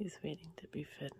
He's waiting to be fed.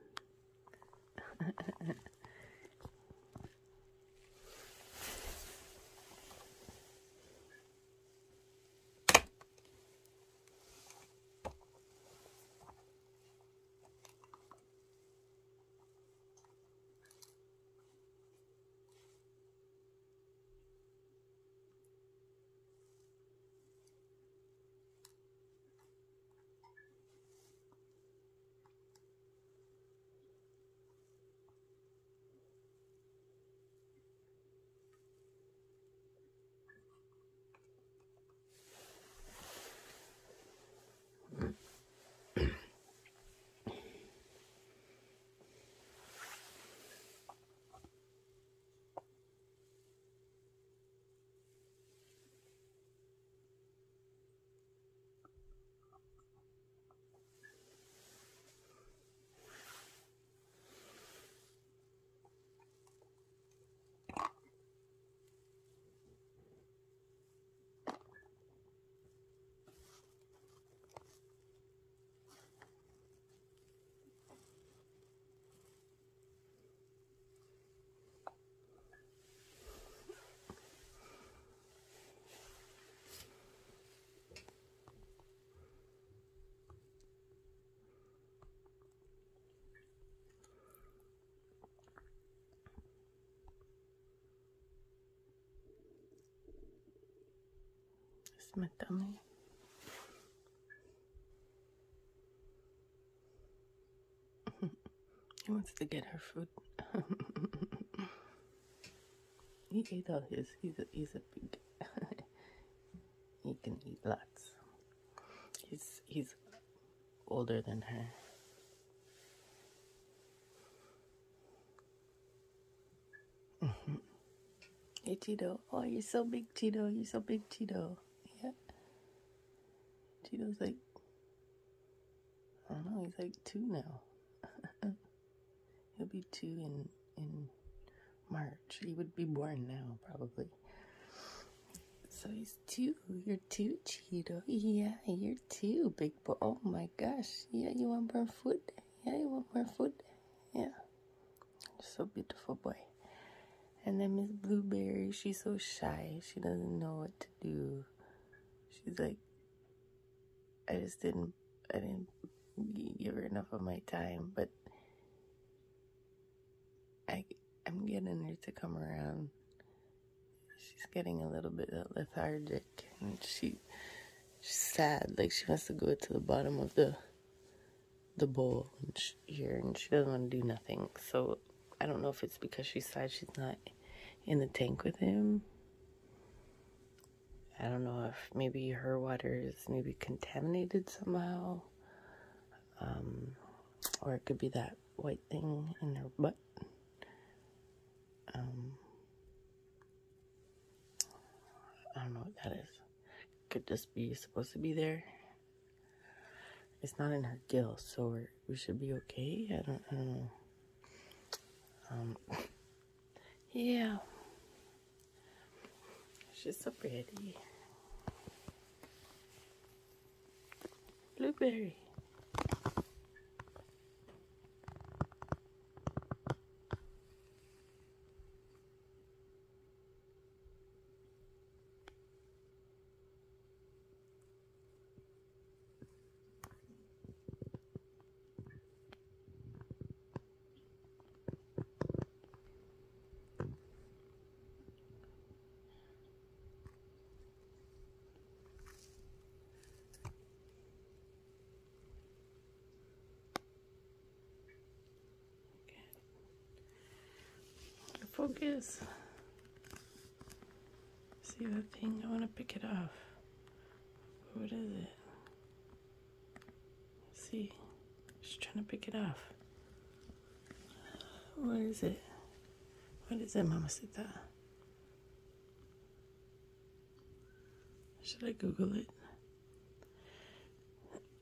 It's my he wants to get her food. he ate all his. He's a, he's a big. he can eat lots. He's he's older than her. Hey Cheeto. Oh, you're so big, Cheeto. You're so big, Cheeto. Cheeto's like, I don't know, he's like two now. He'll be two in in March. He would be born now, probably. So he's two. You're two, Cheeto. Yeah, you're two, big boy. Oh my gosh. Yeah, you want more food? Yeah, you want more food? Yeah. So beautiful boy. And then Miss Blueberry, she's so shy. She doesn't know what to do. She's like, I just didn't, I didn't give her enough of my time, but I, I'm getting her to come around. She's getting a little bit lethargic, and she, she's sad. Like she wants to go to the bottom of the, the bowl and she, here, and she doesn't want to do nothing. So I don't know if it's because she's sad she's not in the tank with him. I don't know if maybe her water is maybe contaminated somehow. Um, or it could be that white thing in her butt. Um, I don't know what that is. Could just be supposed to be there. It's not in her gill, so we should be okay. I don't, I don't know. Um, yeah. She's so pretty. Blueberry. Focus. See that thing? I want to pick it off. What is it? See, she's trying to pick it off. What is it? What is it, Mamacita? Should I Google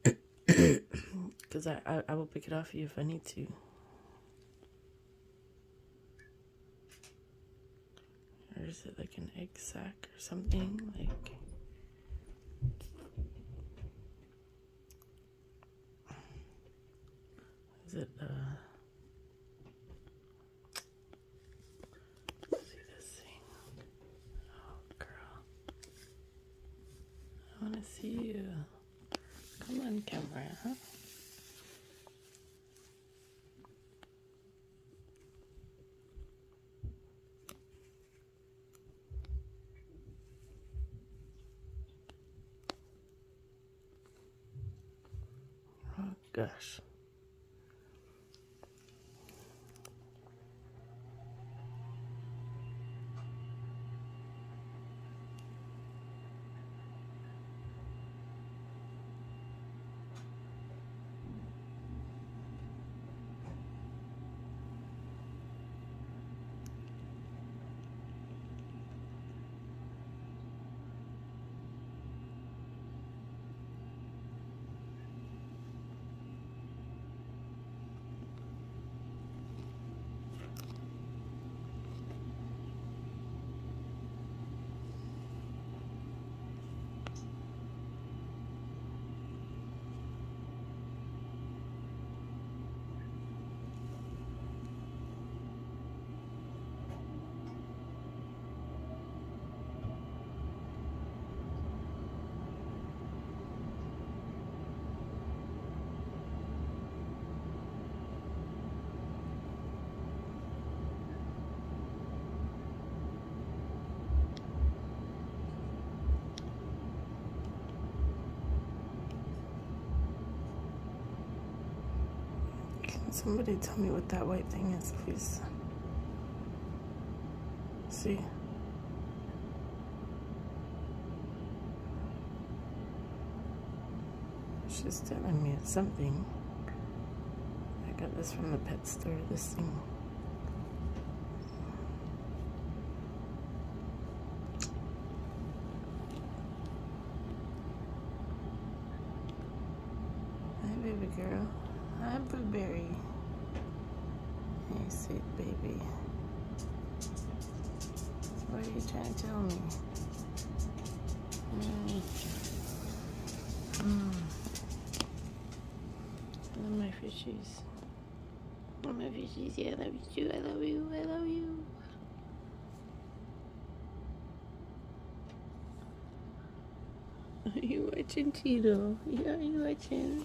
it? Because I, I, I will pick it off you if I need to. Is it like an egg sac or something? Like. Is it, uh, see this thing? Oh, girl. I want to see you. Come on, camera, huh? Oh, gosh. Can somebody tell me what that white thing is, please? See? She's telling me it's something. I got this from the pet store, this thing. Hi, baby girl. Hi, Blueberry. Hey, sweet baby. What are you trying to tell me? Mm. Mm. I love my fishies. I love my fishies. Yeah, I love you too. I love you. I love you. Are you watching Tito? Yeah, are you watching?